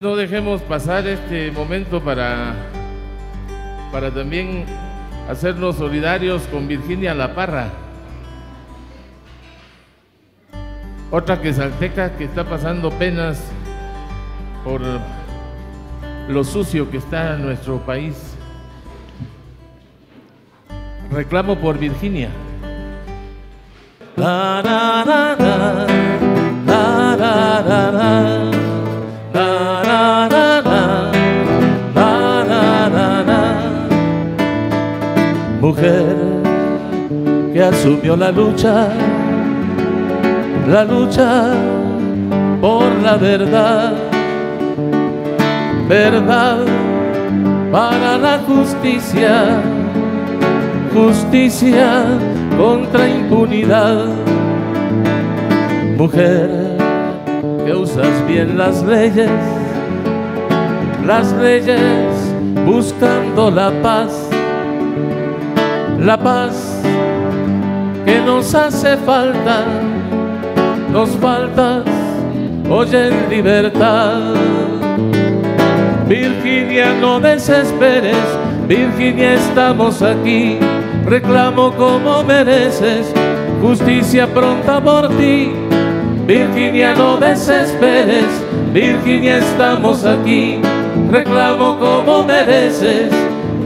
No dejemos pasar este momento para, para también hacernos solidarios con Virginia La Parra, otra quesalteca que está pasando penas por lo sucio que está nuestro país. Reclamo por Virginia. Mujer que asumió la lucha, la lucha por la verdad, verdad para la justicia, justicia contra impunidad. Mujer que usas bien las leyes, las leyes buscando la paz, la paz que nos hace falta, nos falta hoy en libertad. Virginia, no desesperes, Virginia, estamos aquí, reclamo como mereces, justicia pronta por ti. Virginia, no desesperes, Virginia, estamos aquí, reclamo como mereces,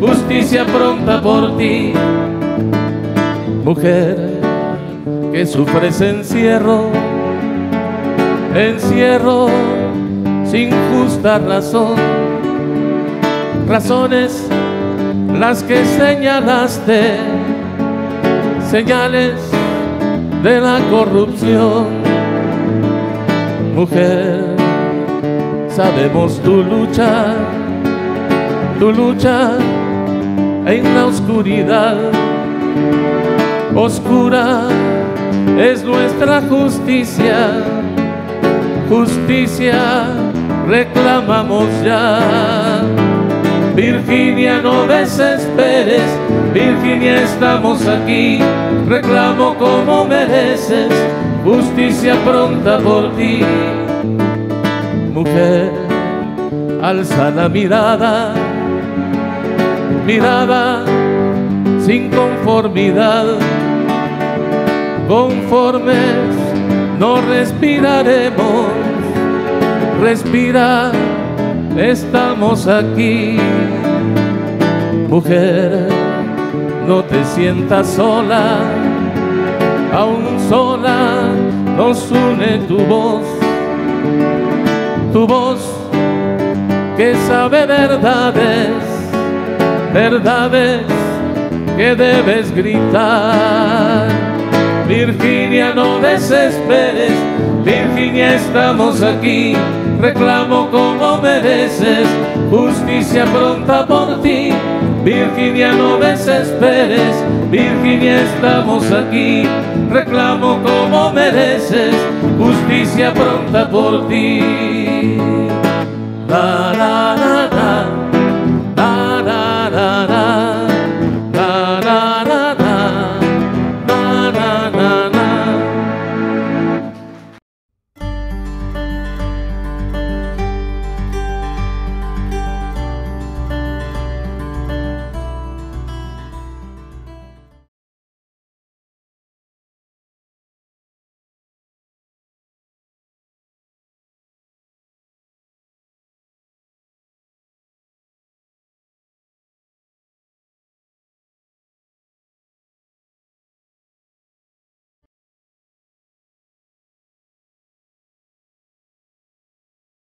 justicia pronta por ti. Mujer que sufres encierro, encierro sin justa razón, razones las que señalaste, señales de la corrupción. Mujer, sabemos tu lucha, tu lucha en la oscuridad. Oscura es nuestra justicia, justicia reclamamos ya. Virginia, no desesperes, Virginia, estamos aquí, reclamo como mereces, justicia pronta por ti. Mujer, alza la mirada, mirada sin conformidad, conformes no respiraremos, respira, estamos aquí. Mujer, no te sientas sola, aún sola nos une tu voz, tu voz que sabe verdades, verdades que debes gritar. Virginia, no desesperes, Virginia, estamos aquí, reclamo como mereces, justicia pronta por ti. Virginia, no desesperes, Virginia, estamos aquí, reclamo como mereces, justicia pronta por ti. La, la, la.